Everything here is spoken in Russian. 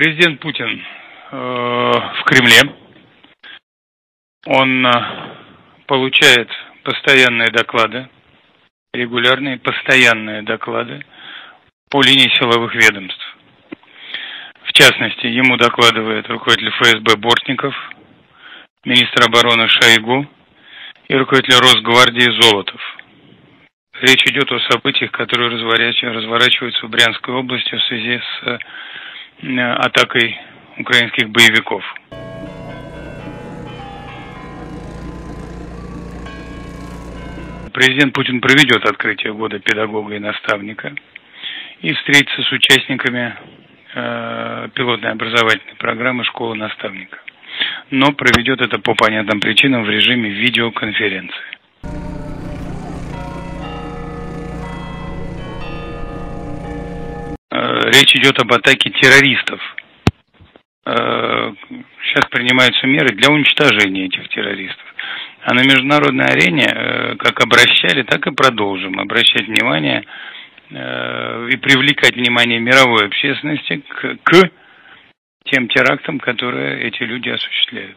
Президент Путин э, в Кремле. Он э, получает постоянные доклады, регулярные постоянные доклады по линии силовых ведомств. В частности, ему докладывает руководитель ФСБ Бортников, министр обороны Шойгу и руководитель Росгвардии Золотов. Речь идет о событиях, которые разворачиваются в Брянской области в связи с э, атакой украинских боевиков. Президент Путин проведет открытие года педагога и наставника и встретится с участниками э, пилотной образовательной программы школы наставника. Но проведет это по понятным причинам в режиме видеоконференции. Речь идет об атаке террористов. Э, сейчас принимаются меры для уничтожения этих террористов. А на международной арене э, как обращали, так и продолжим обращать внимание и привлекать внимание мировой общественности к, к тем терактам, которые эти люди осуществляют.